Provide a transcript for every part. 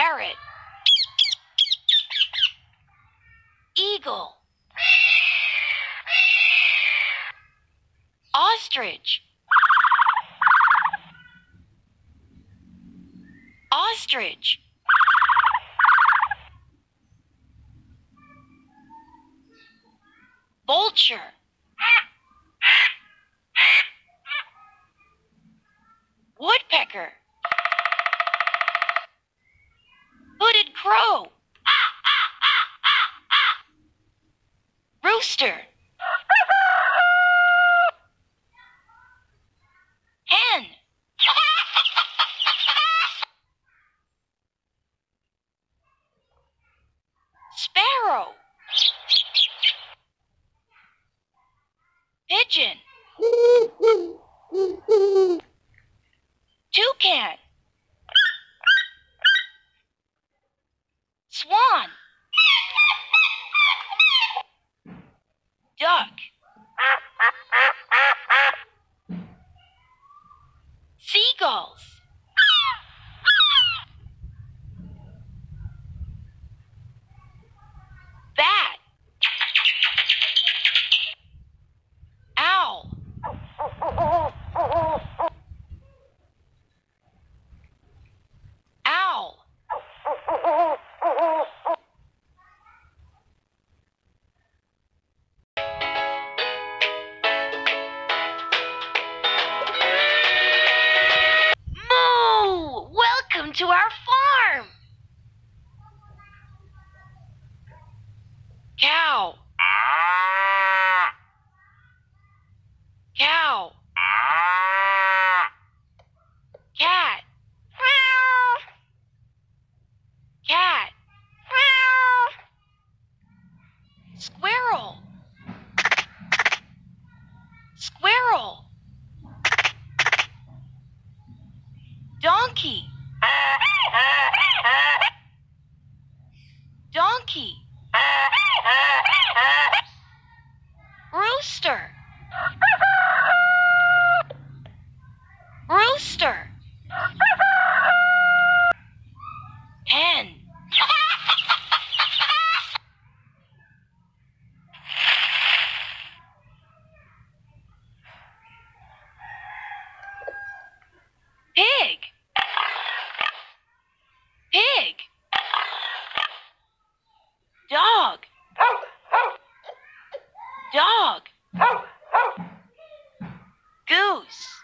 parrot. Eagle. Ostrich. Ostrich. Vulture. Woodpecker. Crow. Rooster. Hen. Sparrow. Pigeon. stuck. Cow. Cow. Cat. Cat. Squirrel. Squirrel. Donkey. Dog. Goose.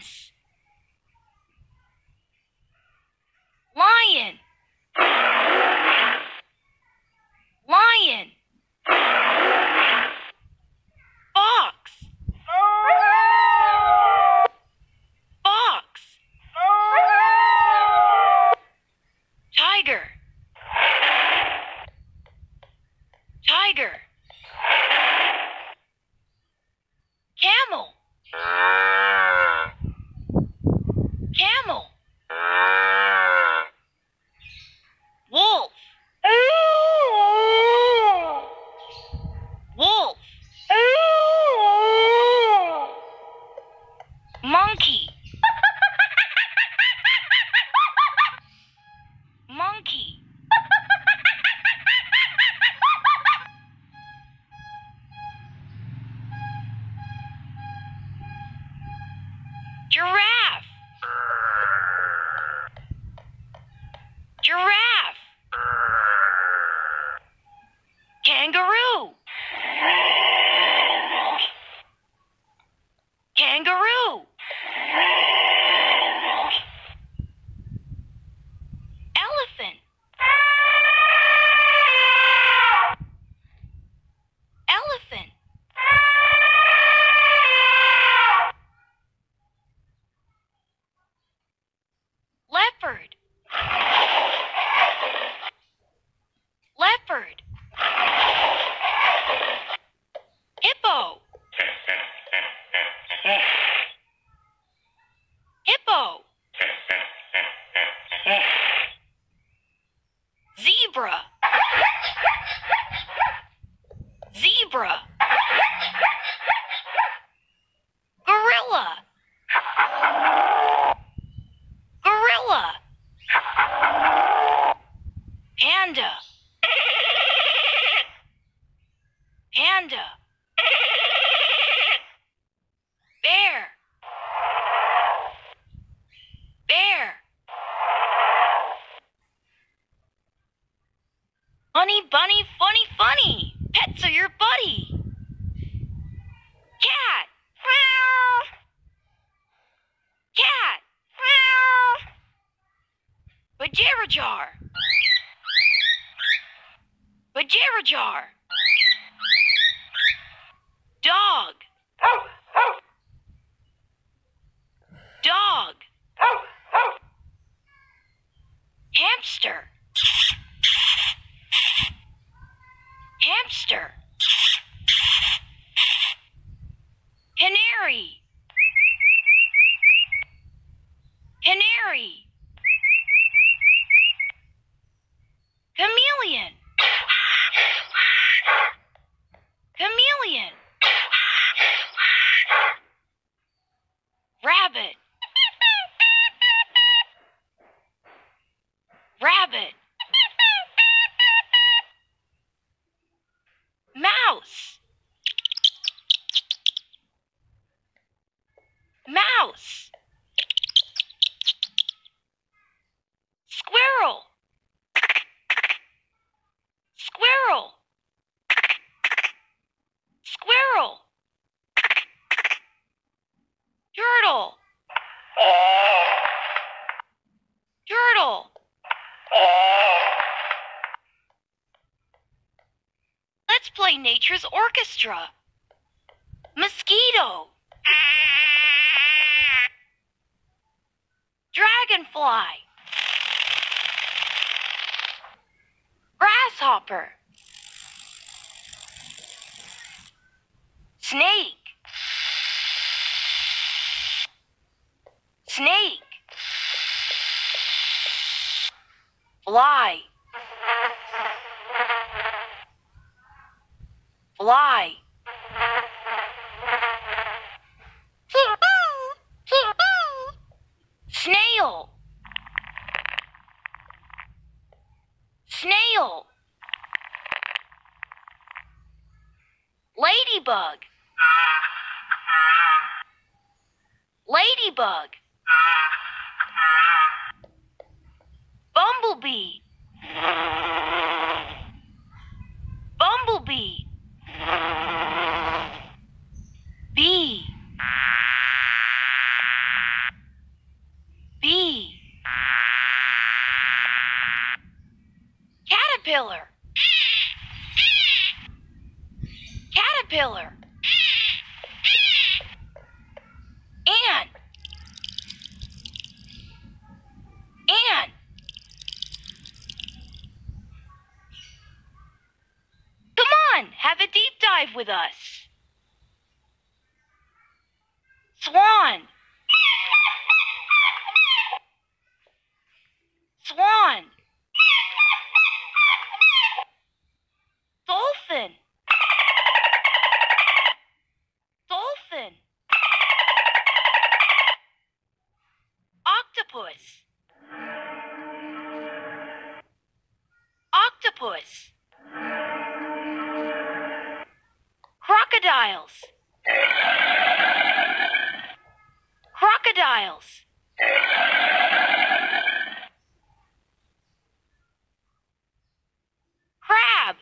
Yes. Giraffe! Funny, bunny, funny, funny. Pets are your buddy. Cat. Meow. Cat. Meow. Budgerigar. Budgerigar. Mouse. Squirrel. Squirrel. Squirrel. Turtle. Turtle. Let's play nature's orchestra. Mosquito. Dragonfly. Grasshopper. Snake. Snake. Fly. Fly. Snail. Snail. Ladybug. Ladybug. Bumblebee. With us. Swan. Swan. Crocodiles. Crocodiles. Crab.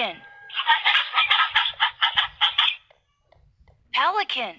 Pelican. Pelican.